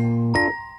Música